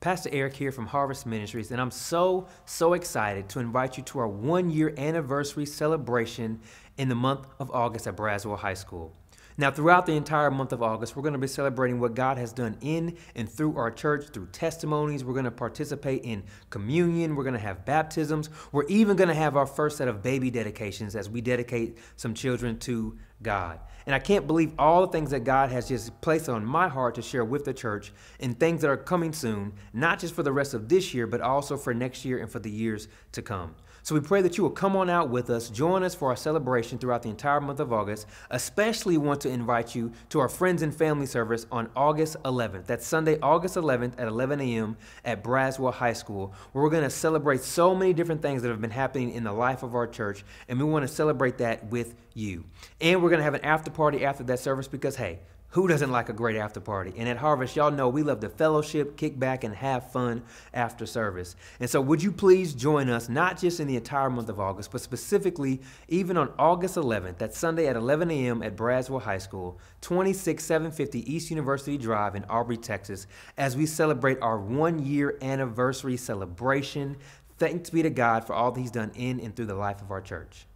Pastor Eric here from Harvest Ministries, and I'm so, so excited to invite you to our one year anniversary celebration in the month of August at Braswell High School. Now, throughout the entire month of August, we're going to be celebrating what God has done in and through our church through testimonies. We're going to participate in communion. We're going to have baptisms. We're even going to have our first set of baby dedications as we dedicate some children to God. And I can't believe all the things that God has just placed on my heart to share with the church and things that are coming soon, not just for the rest of this year, but also for next year and for the years to come. So we pray that you will come on out with us, join us for our celebration throughout the entire month of August. Especially want to invite you to our friends and family service on August 11th. That's Sunday, August 11th at 11 a.m. at Braswell High School, where we're going to celebrate so many different things that have been happening in the life of our church, and we want to celebrate that with you. And we're going to have an after party after that service because, hey, who doesn't like a great after party? And at Harvest, y'all know we love to fellowship, kick back, and have fun after service. And so, would you please join us, not just in the entire month of August, but specifically even on August 11th, that Sunday at 11 a.m. at Braswell High School, 26750 East University Drive in Aubrey, Texas, as we celebrate our one year anniversary celebration. Thanks be to God for all that He's done in and through the life of our church.